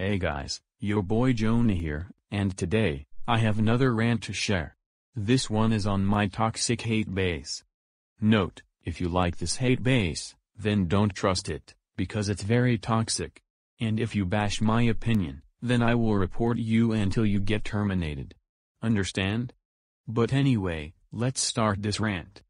Hey guys, your boy Jonah here, and today, I have another rant to share. This one is on my toxic hate base. Note, if you like this hate base, then don't trust it, because it's very toxic. And if you bash my opinion, then I will report you until you get terminated. Understand? But anyway, let's start this rant.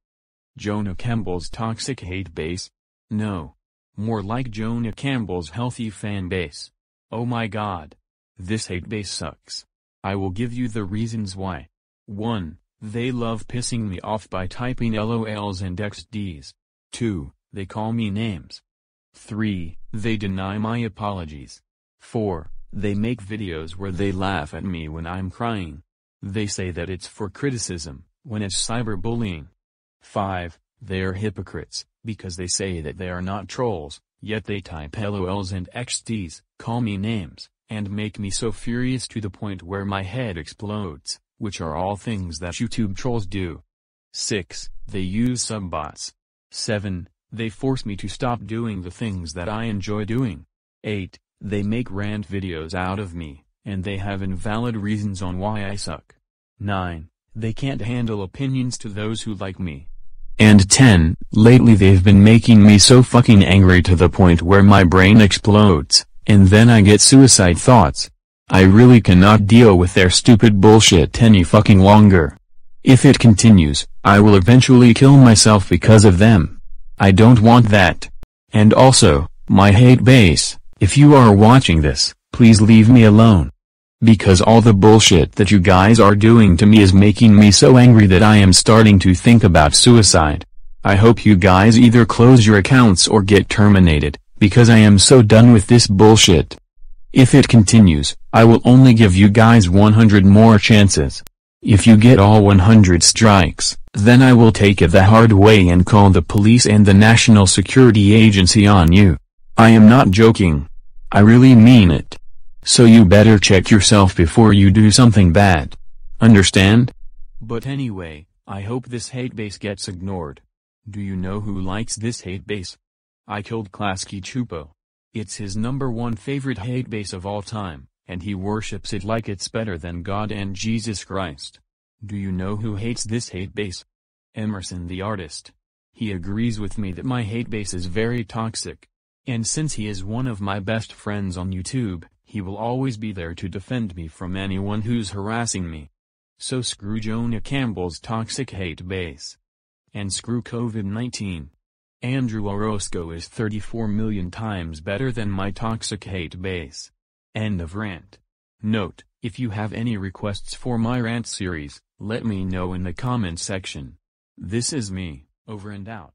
Jonah Campbell's toxic hate base? No. More like Jonah Campbell's healthy fan base. Oh my god. This hate base sucks. I will give you the reasons why. 1. They love pissing me off by typing LOLs and XDs. 2. They call me names. 3. They deny my apologies. 4. They make videos where they laugh at me when I'm crying. They say that it's for criticism, when it's cyberbullying. 5. They are hypocrites, because they say that they are not trolls, yet they type LOLs and XDs, call me names, and make me so furious to the point where my head explodes, which are all things that YouTube trolls do. 6. They use subbots. 7. They force me to stop doing the things that I enjoy doing. 8. They make rant videos out of me, and they have invalid reasons on why I suck. 9. They can't handle opinions to those who like me. And 10. Lately they've been making me so fucking angry to the point where my brain explodes, and then I get suicide thoughts. I really cannot deal with their stupid bullshit any fucking longer. If it continues, I will eventually kill myself because of them. I don't want that. And also, my hate base, if you are watching this, please leave me alone. Because all the bullshit that you guys are doing to me is making me so angry that I am starting to think about suicide. I hope you guys either close your accounts or get terminated, because I am so done with this bullshit. If it continues, I will only give you guys 100 more chances. If you get all 100 strikes, then I will take it the hard way and call the police and the National Security Agency on you. I am not joking. I really mean it. So you better check yourself before you do something bad. Understand? But anyway, I hope this hate base gets ignored. Do you know who likes this hate base? I killed Klasky Csupo. It's his number one favorite hate base of all time, and he worships it like it's better than God and Jesus Christ. Do you know who hates this hate base? Emerson the artist. He agrees with me that my hate base is very toxic. And since he is one of my best friends on YouTube, he will always be there to defend me from anyone who's harassing me. So screw Jonah Campbell's toxic hate base. And screw COVID-19. Andrew Orozco is 34 million times better than my toxic hate base. End of rant. Note, if you have any requests for my rant series, let me know in the comment section. This is me, over and out.